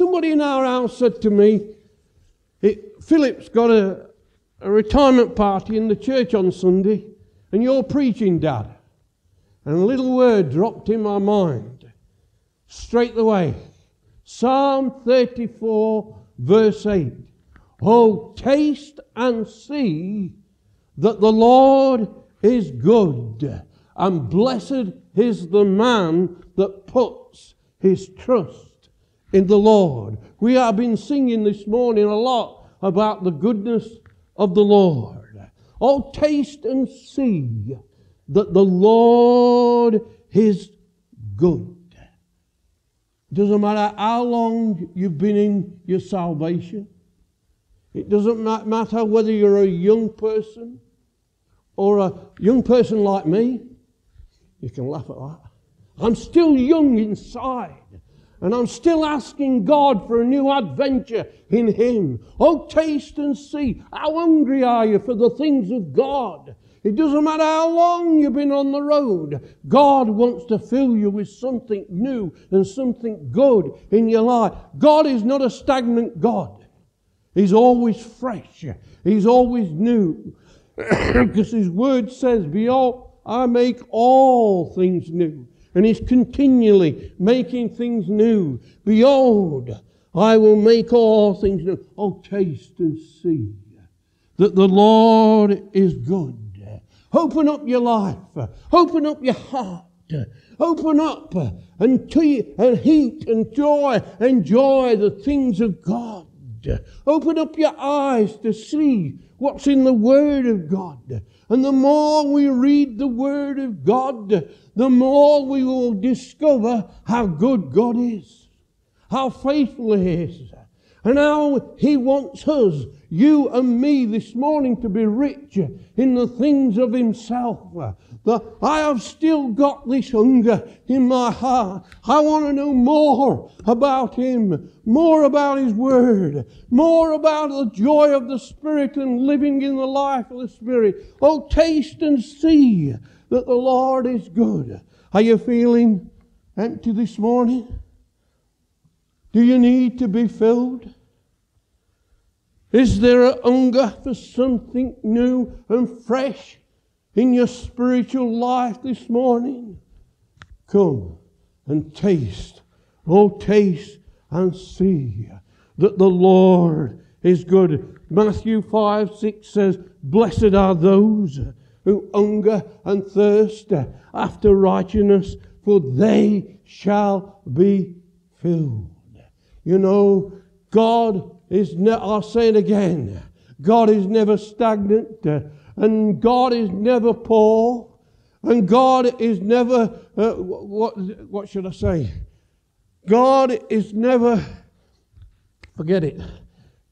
Somebody in our house said to me, it, Philip's got a, a retirement party in the church on Sunday, and you're preaching, Dad. And a little word dropped in my mind straight away. Psalm 34, verse 8. Oh, taste and see that the Lord is good, and blessed is the man that puts his trust in the Lord. We have been singing this morning a lot about the goodness of the Lord. Oh, taste and see that the Lord is good. Doesn't matter how long you've been in your salvation. It doesn't matter whether you're a young person or a young person like me. You can laugh at that. I'm still young inside. And I'm still asking God for a new adventure in Him. Oh, taste and see. How hungry are you for the things of God? It doesn't matter how long you've been on the road. God wants to fill you with something new and something good in your life. God is not a stagnant God. He's always fresh. He's always new. because His Word says, Behold, I make all things new. And He's continually making things new. Behold, I will make all things new. Oh, taste and see that the Lord is good. Open up your life. Open up your heart. Open up and, tea, and heat and joy. Enjoy the things of God. Open up your eyes to see what's in the Word of God. And the more we read the Word of God, the more we will discover how good God is, how faithful He is, and how He wants us, you and me, this morning to be rich in the things of Himself. That I have still got this hunger in my heart. I want to know more about Him, more about His Word, more about the joy of the Spirit and living in the life of the Spirit. Oh, taste and see that the Lord is good. Are you feeling empty this morning? Do you need to be filled? Is there a hunger for something new and fresh in your spiritual life this morning? Come and taste, oh, taste and see that the Lord is good. Matthew 5 6 says, Blessed are those who hunger and thirst after righteousness, for they shall be filled. You know, God is, ne- I'll say it again, God is never stagnant, and God is never poor, and God is never, uh, what, what should I say? God is never, forget it.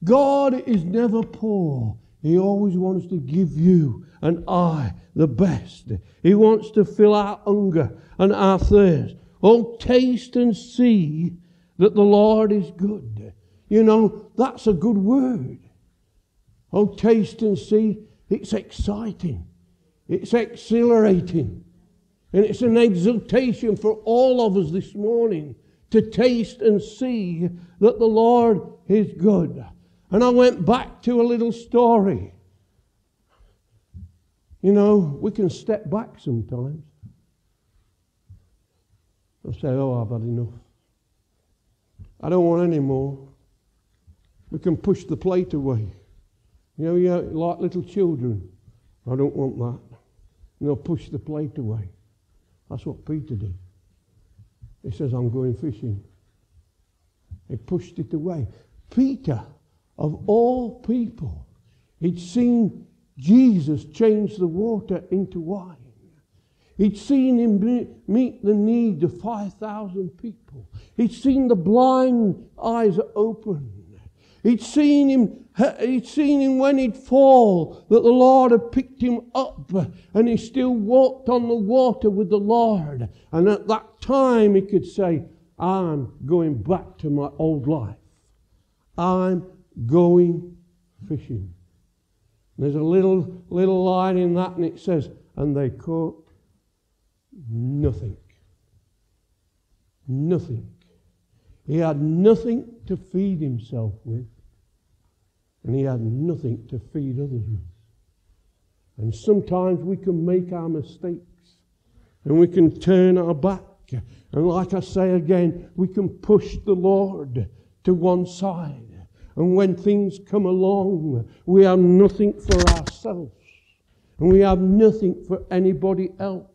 God is never poor. He always wants to give you and I the best. He wants to fill our hunger and our thirst. Oh, taste and see that the Lord is good. You know, that's a good word. Oh, taste and see. It's exciting. It's exhilarating. And it's an exultation for all of us this morning to taste and see that the Lord is good. And I went back to a little story. You know, we can step back sometimes. I say, oh, I've had enough. I don't want any more. We can push the plate away. You know, you're like little children. I don't want that. And they'll push the plate away. That's what Peter did. He says, I'm going fishing. He pushed it away. Peter, of all people, he'd seen Jesus change the water into wine. He'd seen him meet the need of 5,000 people. He'd seen the blind eyes open. He'd seen him, he'd seen him when he'd fall, that the Lord had picked him up, and he still walked on the water with the Lord. And at that time, he could say, I'm going back to my old life. I'm going fishing. There's a little little line in that, and it says, and they caught nothing. Nothing. He had nothing to feed himself with, and he had nothing to feed others with. And sometimes we can make our mistakes, and we can turn our back. And like I say again, we can push the Lord to one side. And when things come along, we have nothing for ourselves. And we have nothing for anybody else.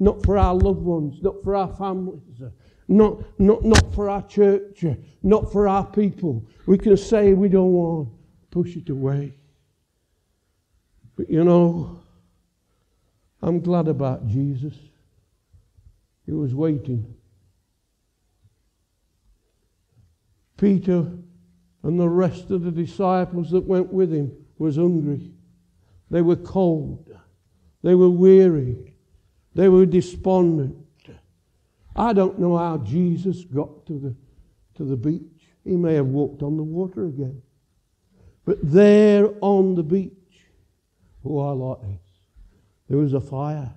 Not for our loved ones, not for our families, not, not, not for our church, not for our people. We can say we don't want, push it away. But you know, I'm glad about Jesus. He was waiting. Peter and the rest of the disciples that went with him was hungry. They were cold. They were weary. They were despondent. I don't know how Jesus got to the, to the beach. He may have walked on the water again. But there on the beach, oh, I like this, there was a fire.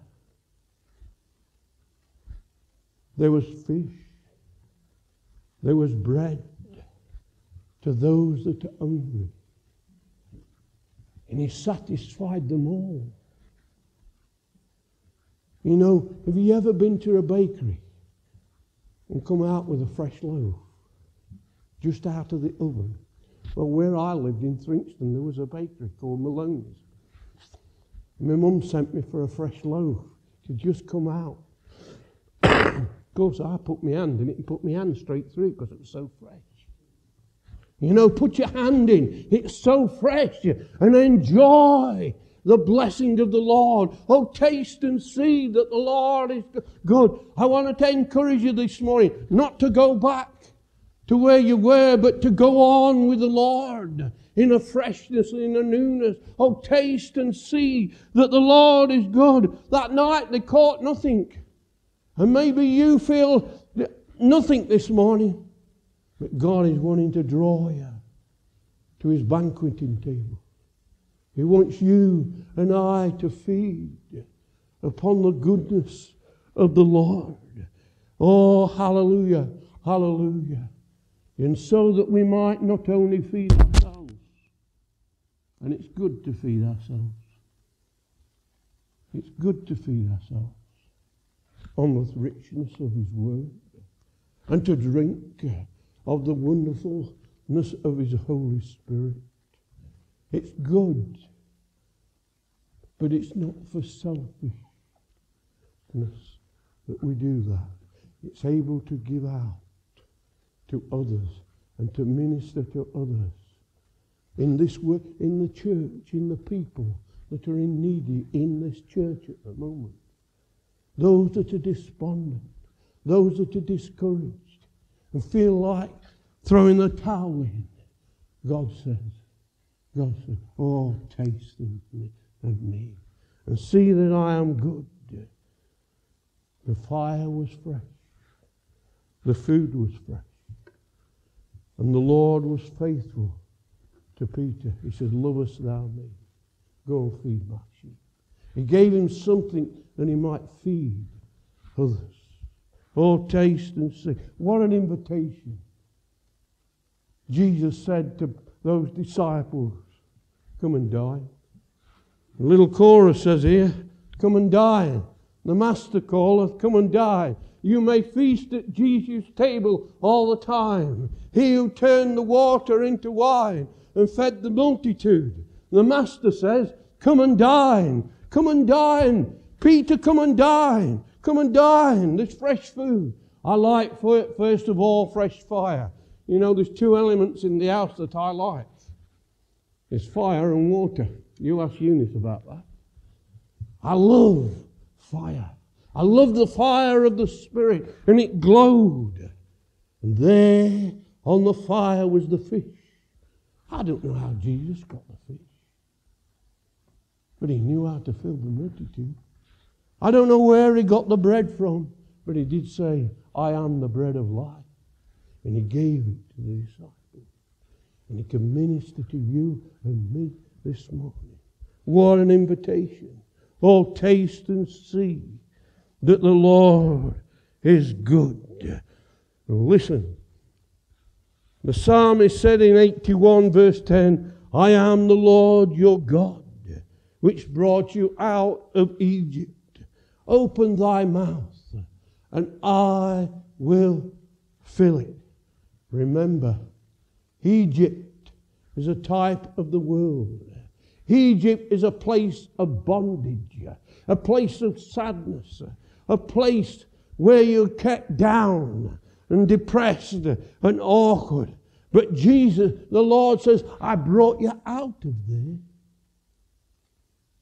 There was fish. There was bread to those that are hungry. And he satisfied them all. You know, have you ever been to a bakery and come out with a fresh loaf just out of the oven? Well, where I lived in Thringston, there was a bakery called Maloney's. My mum sent me for a fresh loaf to just come out. of course, I put my hand in it and put my hand straight through it because it was so fresh. You know, put your hand in. It's so fresh. And enjoy the blessing of the Lord. Oh, taste and see that the Lord is good. I want to encourage you this morning not to go back to where you were, but to go on with the Lord in a freshness, in a newness. Oh, taste and see that the Lord is good. That night they caught nothing. And maybe you feel nothing this morning. But God is wanting to draw you to his banqueting table. He wants you and I to feed upon the goodness of the Lord. Oh, hallelujah, hallelujah. And so that we might not only feed ourselves, and it's good to feed ourselves, it's good to feed ourselves on the richness of His Word and to drink of the wonderfulness of His Holy Spirit. It's good, but it's not for selfishness that we do that. It's able to give out to others and to minister to others in this work, in the church, in the people that are in needy in this church at the moment. Those that are despondent, those that are discouraged and feel like throwing the towel in. God says, God oh, taste of me and see that I am good. The fire was fresh. The food was fresh. And the Lord was faithful to Peter. He said, Lovest thou me? Go and feed my sheep. He gave him something that he might feed others. Oh, taste and see. What an invitation. Jesus said to those disciples, Come and dine. The little chorus says here, Come and dine. The Master calleth, Come and dine. You may feast at Jesus' table all the time. He who turned the water into wine and fed the multitude. The Master says, Come and dine. Come and dine. Peter, come and dine. Come and dine. There's fresh food. I like, first of all, fresh fire. You know, there's two elements in the house that I like. There's fire and water. You ask Eunice about that. I love fire. I love the fire of the Spirit, and it glowed. And there on the fire was the fish. I don't know how Jesus got the fish, but he knew how to fill the multitude. I don't know where he got the bread from, but he did say, I am the bread of life. And he gave it to the disciples. And he can minister to you and me this morning. What an invitation. Oh, taste and see that the Lord is good. Listen, The psalmist said in 81 verse 10, I am the Lord your God, which brought you out of Egypt. Open thy mouth, and I will fill it. Remember, Egypt is a type of the world. Egypt is a place of bondage, a place of sadness, a place where you're kept down and depressed and awkward. But Jesus, the Lord says, I brought you out of there.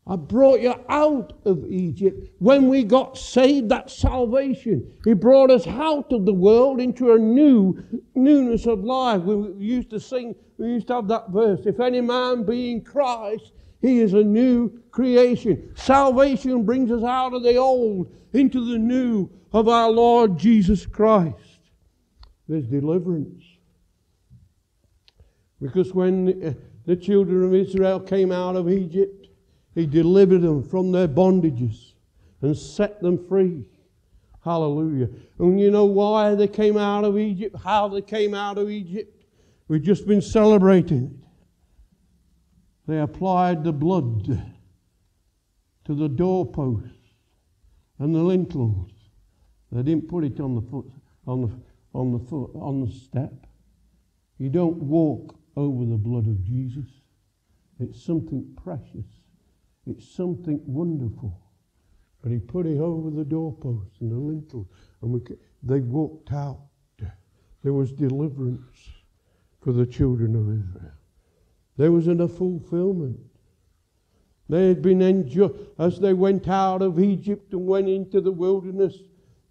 I brought you out of Egypt. When we got saved, that salvation. He brought us out of the world into a new newness of life. We used to sing, we used to have that verse. If any man be in Christ, he is a new creation. Salvation brings us out of the old into the new of our Lord Jesus Christ. There's deliverance. Because when uh, the children of Israel came out of Egypt, he delivered them from their bondages and set them free. Hallelujah. And you know why they came out of Egypt? How they came out of Egypt? We've just been celebrating it. They applied the blood to the doorposts and the lintels. They didn't put it on the foot, on the, on the foot, on the step. You don't walk over the blood of Jesus. It's something precious. It's something wonderful. But he put it over the doorpost and the lintel, and we, they walked out. There was deliverance for the children of Israel. There was a fulfillment. They had been enjoy- as they went out of Egypt and went into the wilderness.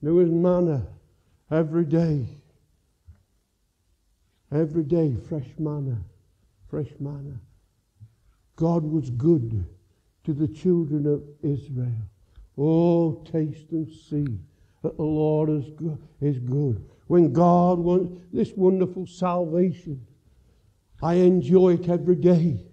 There was manna every day. Every day, fresh manna, fresh manna. God was good to the children of Israel. Oh, taste and see that the Lord is good. Is good. When God wants this wonderful salvation, I enjoy it every day.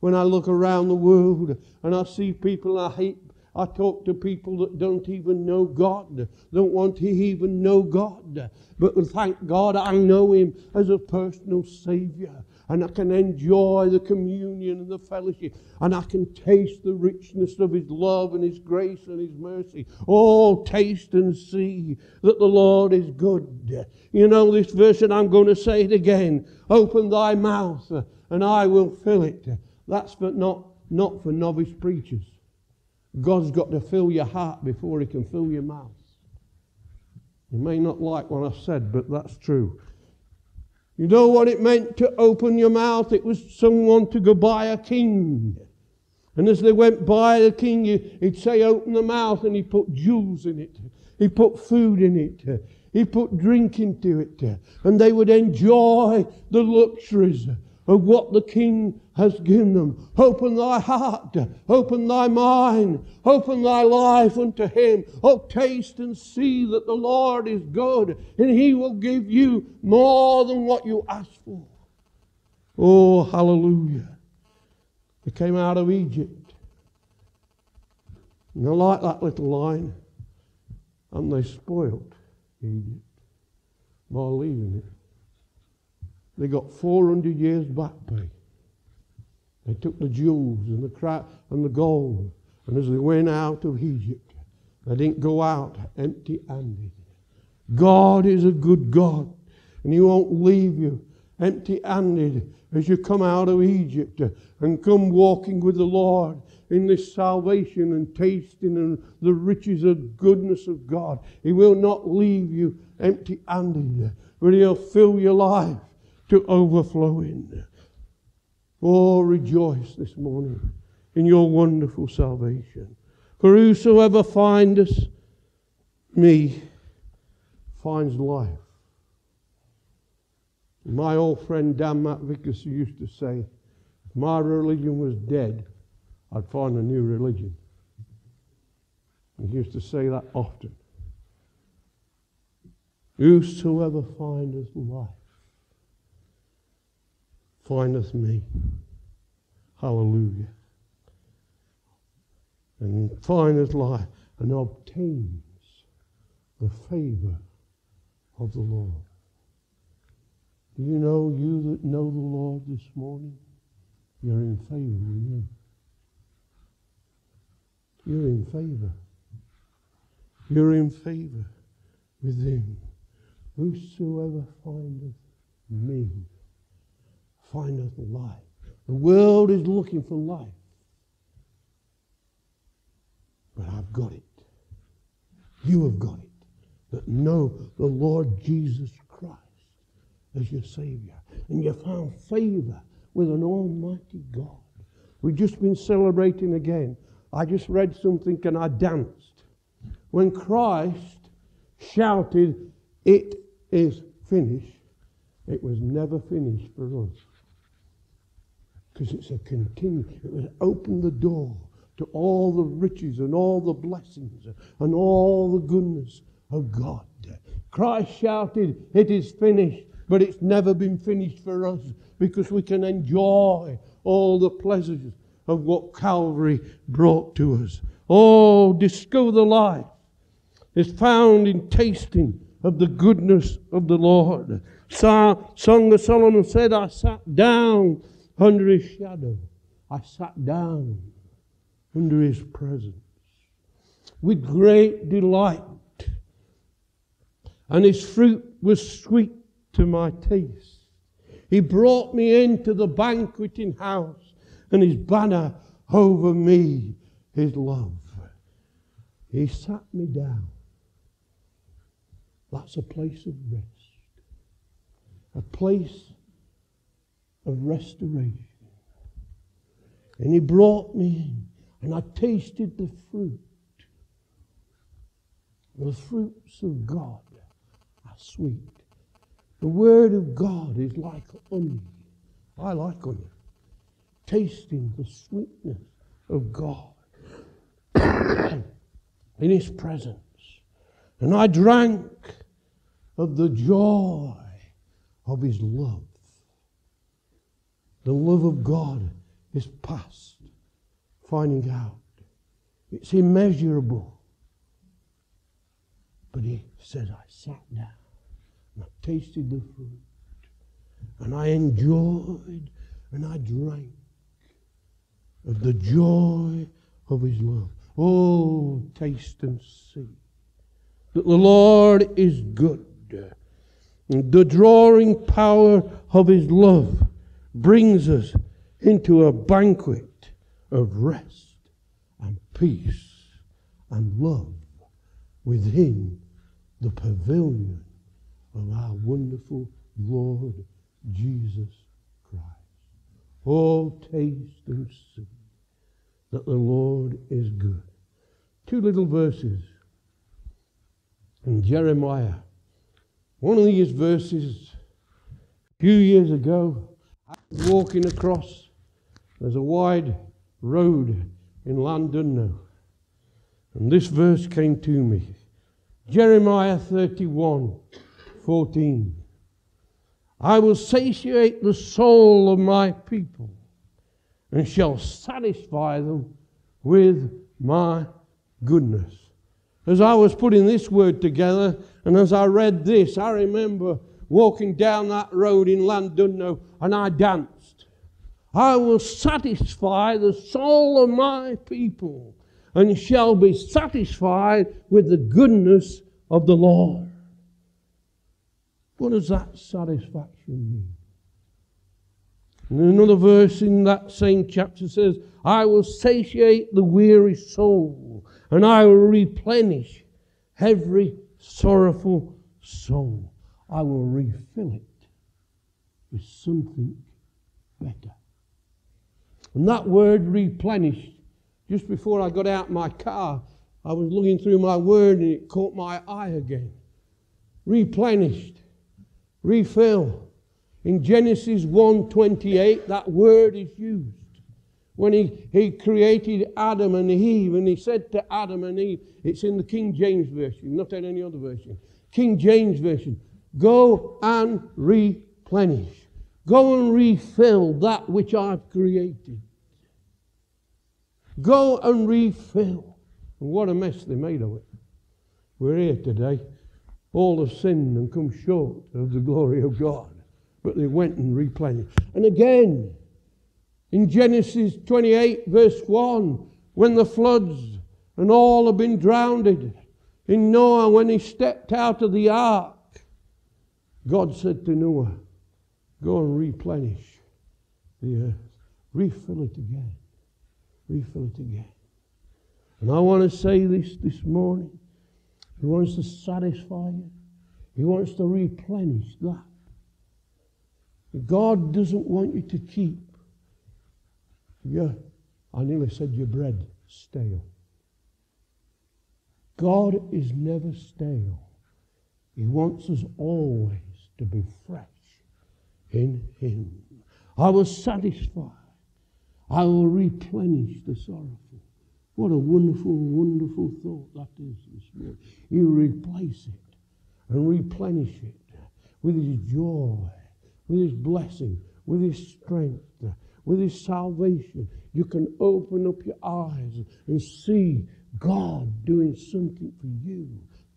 When I look around the world and I see people I hate I talk to people that don't even know God, don't want to even know God. But thank God I know Him as a personal Savior. And I can enjoy the communion and the fellowship. And I can taste the richness of His love and His grace and His mercy. Oh, taste and see that the Lord is good. You know this verse, and I'm going to say it again. Open thy mouth, and I will fill it. That's but not, not for novice preachers. God's got to fill your heart before He can fill your mouth. You may not like what I've said, but that's true. You know what it meant to open your mouth? It was someone to go by a king. And as they went by the king, he'd say, Open the mouth, and he put jewels in it. He put food in it. He put drink into it. And they would enjoy the luxuries of what the King has given them. Open thy heart, open thy mind, open thy life unto Him. Oh, taste and see that the Lord is good, and He will give you more than what you ask for. Oh, hallelujah. They came out of Egypt. And I like that little line. And they spoilt Egypt by leaving it. They got 400 years back pay. They took the jewels and the crap and the gold. And as they went out of Egypt, they didn't go out empty handed. God is a good God, and He won't leave you empty handed as you come out of Egypt and come walking with the Lord in this salvation and tasting the riches of goodness of God. He will not leave you empty handed, but He'll fill your life to overflowing. Oh, rejoice this morning in your wonderful salvation. For whosoever findeth me finds life. My old friend Dan Matt Vickers used to say, if my religion was dead, I'd find a new religion. He used to say that often. Whosoever findeth life findeth me. Hallelujah. And findeth life and obtains the favor of the Lord. Do you know, you that know the Lord this morning, you're in favor with Him. You're in favor. You're in favor with Him. Whosoever findeth me findeth life. The world is looking for life. But I've got it. You have got it. That know the Lord Jesus Christ as your Savior. And you found favor with an Almighty God. We've just been celebrating again. I just read something and I danced. When Christ shouted, It is finished, it was never finished for us. Because it's a continue. It was open the door to all the riches and all the blessings and all the goodness of God. Christ shouted, It is finished, but it's never been finished for us because we can enjoy all the pleasures of what Calvary brought to us. Oh, discover the life is found in tasting of the goodness of the Lord. Song of Solomon said, I sat down under his shadow. I sat down under his presence with great delight. And his fruit was sweet to my taste. He brought me into the banqueting house, and his banner over me, his love. He sat me down. That's a place of rest, a place of restoration. And he brought me in, and I tasted the fruit. The fruits of God are sweet. The word of God is like honey. I like honey. Tasting the sweetness of God in his presence. And I drank of the joy of his love. The love of God is past finding out. It's immeasurable. But he says, I sat down and I tasted the fruit and I enjoyed and I drank of the joy of his love. Oh, taste and see that the Lord is good. The drawing power of his love brings us into a banquet of rest and peace and love within the pavilion of our wonderful Lord Jesus Christ. Oh, taste and see that the Lord is good. Two little verses in Jeremiah. One of these verses, a few years ago, walking across, there's a wide road in London now. and this verse came to me. Jeremiah 31 14. I will satiate the soul of my people and shall satisfy them with my goodness. As I was putting this word together, and as I read this, I remember walking down that road in Llandudno and I danced. I will satisfy the soul of my people and shall be satisfied with the goodness of the Lord. What does that satisfaction mean? And another verse in that same chapter says, I will satiate the weary soul and I will replenish every sorrowful soul. I will refill it with something better. And that word replenished, just before I got out my car, I was looking through my word and it caught my eye again. Replenished, refill. In Genesis 1:28, that word is used when he, he created Adam and Eve, and he said to Adam and Eve, it's in the King James Version, not in any other version. King James Version, go and replenish. Go and refill that which I've created. Go and refill. And what a mess they made of it. We're here today. All have sinned and come short of the glory of God. but they went and replenished. And again, in Genesis 28, verse 1, when the floods and all have been drowned, in Noah, when he stepped out of the ark, God said to Noah, Go and replenish the earth, refill it again, refill it again. And I want to say this this morning. He wants to satisfy you. He wants to replenish that. God doesn't want you to keep your, I nearly said your bread stale. God is never stale. He wants us always to be fresh in Him. I will satisfy. I will replenish the sorrowful. What a wonderful, wonderful thought that is this morning. You replace it and replenish it with His joy, with His blessing, with His strength, with His salvation. You can open up your eyes and see God doing something for you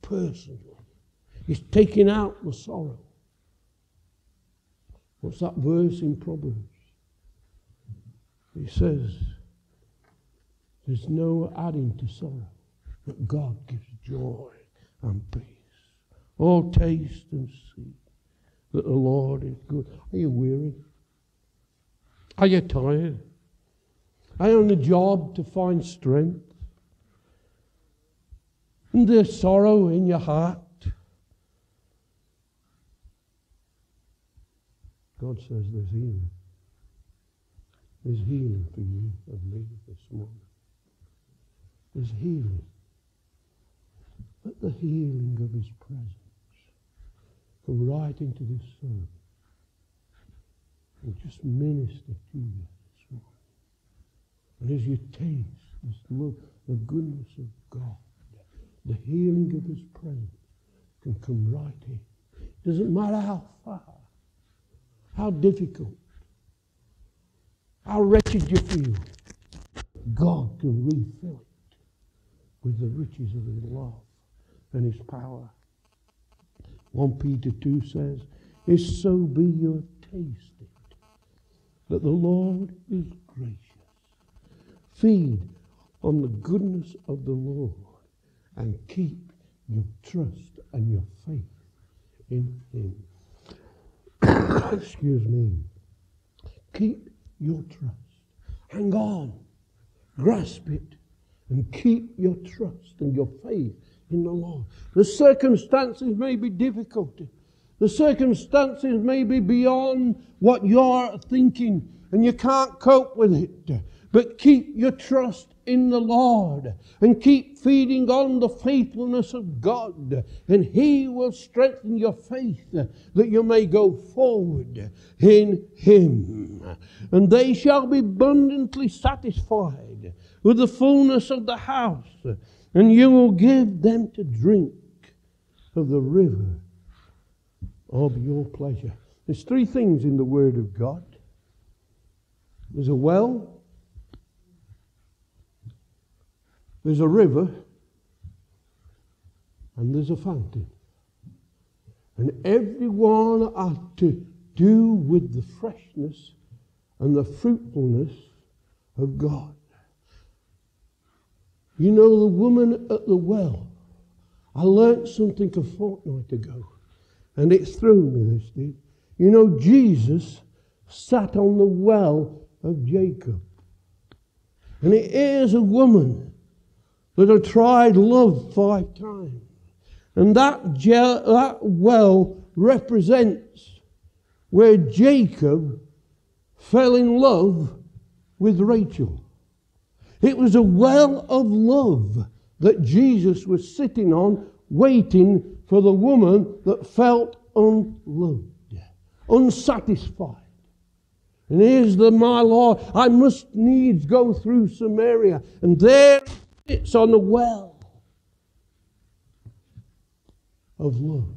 personally. He's taking out the sorrow. What's that verse in Proverbs? He says, There's no adding to sorrow, but God gives joy and peace. All taste and see that the Lord is good. Are you weary? Are you tired? Are you on the job to find strength? And there's sorrow in your heart. God says there's healing. There's healing for you and me this morning. There's healing. Let the healing of His presence come right into this service and just minister to you this morning. And as you taste this love, the goodness of God, the healing of His presence can come right in. It Doesn't matter how far, how difficult, how wretched you feel, God can refill it with the riches of His love and His power. 1 Peter 2 says, If so be you have tasted that the Lord is gracious, feed on the goodness of the Lord and keep your trust and your faith in Him. Excuse me. Keep your trust. Hang on. Grasp it. And keep your trust and your faith in the Lord. The circumstances may be difficult. The circumstances may be beyond what you're thinking and you can't cope with it. But keep your trust in the Lord and keep feeding on the faithfulness of God, and He will strengthen your faith that you may go forward in Him. And they shall be abundantly satisfied with the fullness of the house, and you will give them to drink of the river of your pleasure. There's three things in the Word of God there's a well There's a river and there's a fountain. And every one are to do with the freshness and the fruitfulness of God. You know, the woman at the well, I learnt something a fortnight ago, and it threw me, this did. You know, Jesus sat on the well of Jacob. And it is a woman that have tried love five times. And that, gel, that well represents where Jacob fell in love with Rachel. It was a well of love that Jesus was sitting on, waiting for the woman that felt unloved, unsatisfied. And here's the my Lord, I must needs go through Samaria. And there it's on the well of love.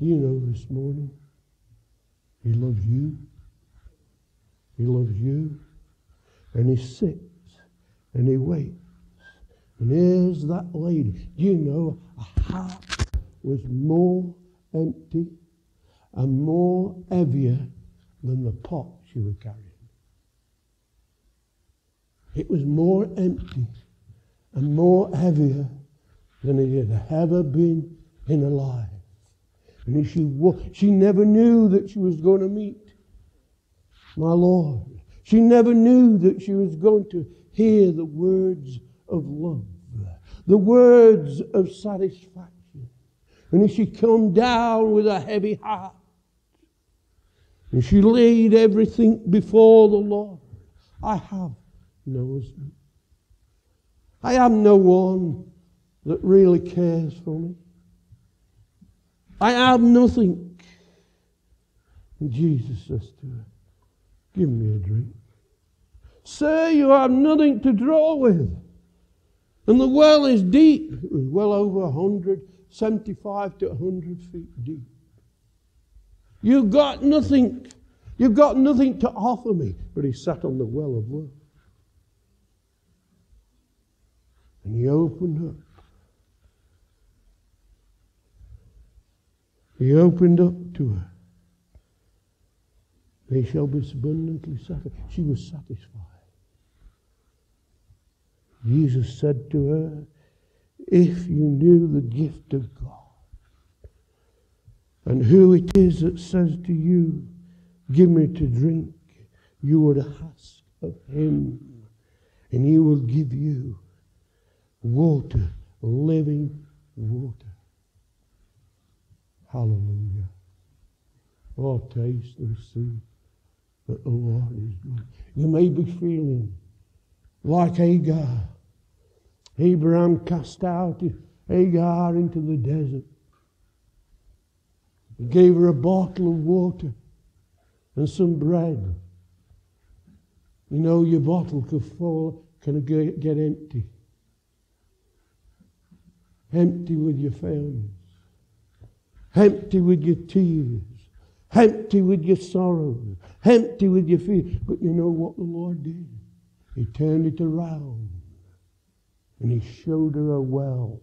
You know this morning, He loves you. He loves you. And He sits and He waits. And there's that lady. You know, a heart was more empty, and more heavier than the pot she was carrying. It was more empty and more heavier than it had ever been in her life. And she, she never knew that she was going to meet my Lord. She never knew that she was going to hear the words of love, the words of satisfaction. And she come down with a heavy heart, and she laid everything before the Lord, I have no husband. I have no one that really cares for me. I have nothing. And Jesus says to her, Give me a drink. Sir, you have nothing to draw with. And the well is deep. It was well over 175 to 100 feet deep. You've got nothing. You've got nothing to offer me. But he sat on the well of love. And he opened up. He opened up to her. They shall be abundantly satisfied. She was satisfied. Jesus said to her, If you knew the gift of God and who it is that says to you, Give me to drink, you would ask of him, and he will give you water, living water. Hallelujah. Oh, taste and see that the Lord is good. You may be feeling like Hagar. Abraham cast out Hagar into the desert. He gave her a bottle of water and some bread. You know, your bottle could fall, can get empty. Empty with your failures. Empty with your tears empty with your sorrows, empty with your fear. But you know what the Lord did? He turned it around and He showed her a well.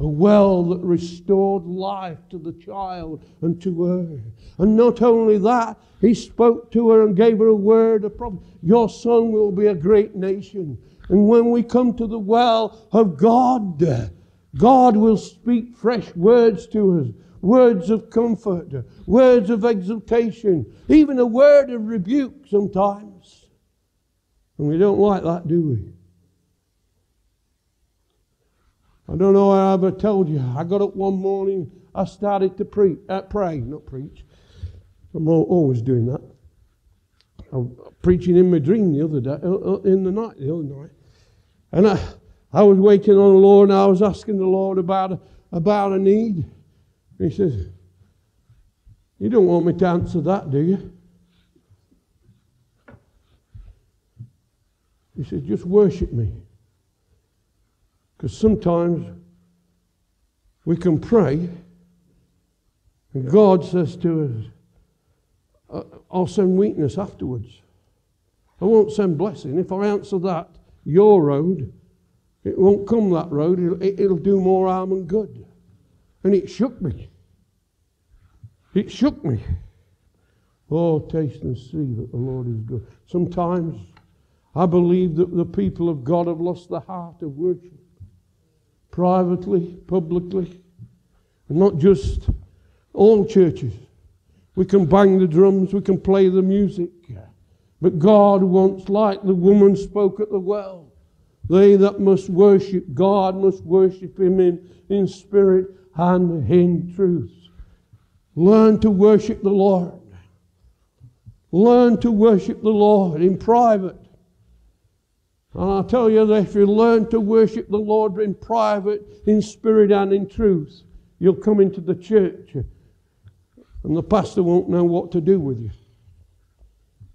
A well that restored life to the child and to her. And not only that, he spoke to her and gave her a word of prophet. Your son will be a great nation. And when we come to the well of God, God will speak fresh words to us words of comfort, words of exultation, even a word of rebuke sometimes. And we don't like that, do we? I don't know I ever told you. I got up one morning, I started to uh, pray, not preach. I'm always doing that. I'm preaching in my dream the other day, uh, uh, in the night, the other night. And I, I was waiting on the Lord and I was asking the Lord about about a need. He says, You don't want me to answer that, do you? He said, Just worship me. Because sometimes we can pray, and God says to us, uh, I'll send weakness afterwards. I won't send blessing. If I answer that, your road, it won't come that road. It'll, it'll do more harm than good. And it shook me. It shook me. Oh, taste and see that the Lord is good. Sometimes I believe that the people of God have lost the heart of worship. Privately, publicly, and not just all churches. We can bang the drums, we can play the music. But God wants, like the woman spoke at the well, they that must worship God must worship Him in, in spirit and in truth. Learn to worship the Lord. Learn to worship the Lord in private. And I'll tell you that if you learn to worship the Lord in private, in spirit, and in truth, you'll come into the church and the pastor won't know what to do with you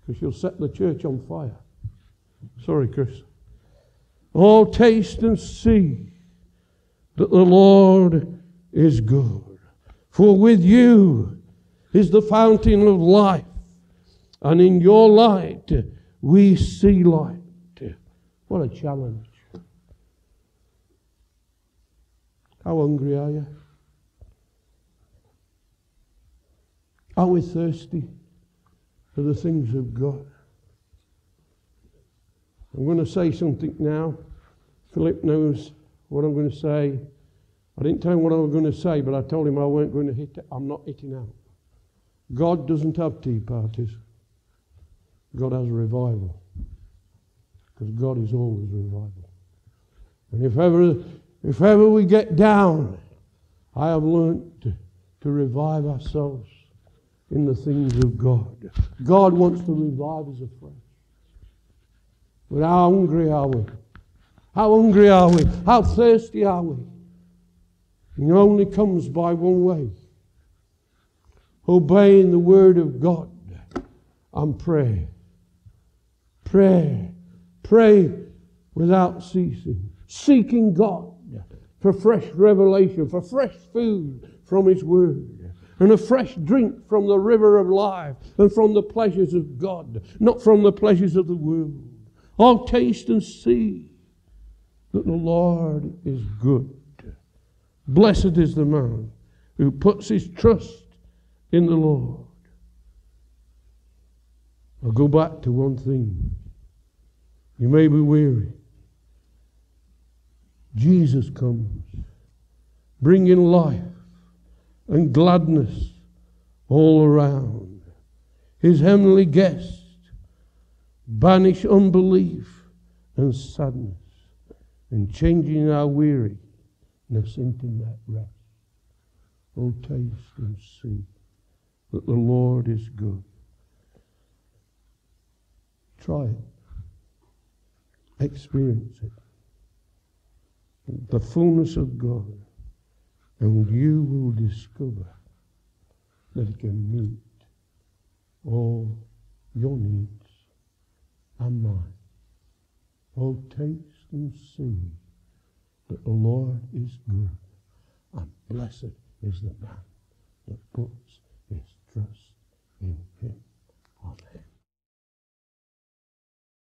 because you'll set the church on fire. Sorry, Chris. All taste and see that the Lord is good. For with you is the fountain of life, and in your light we see light. What a challenge. How hungry are you? Are we thirsty for the things of God? I'm going to say something now. Philip knows what I'm going to say. I didn't tell him what I was going to say, but I told him I weren't going to hit it. I'm not hitting out. God doesn't have tea parties. God has revival. Because God is always revival. And if ever, if ever we get down, I have learned to, to revive ourselves in the things of God. God wants to revive us afresh. But how hungry are we? How hungry are we? How thirsty are we? It only comes by one way obeying the word of God and prayer. Prayer. Pray without ceasing. Seeking God for fresh revelation, for fresh food from His word, and a fresh drink from the river of life and from the pleasures of God, not from the pleasures of the world. I'll taste and see that the Lord is good. Blessed is the man who puts his trust in the Lord. I'll go back to one thing. You may be weary. Jesus comes, bringing life and gladness all around. His heavenly guest banish unbelief and sadness and changing our weariness into that rest. Oh, taste and see that the Lord is good. Try it. Experience it. The fullness of God. And you will discover that it can meet all your needs and mine. Oh, taste and see that the Lord is good, and blessed is the man that puts his trust in him. Amen.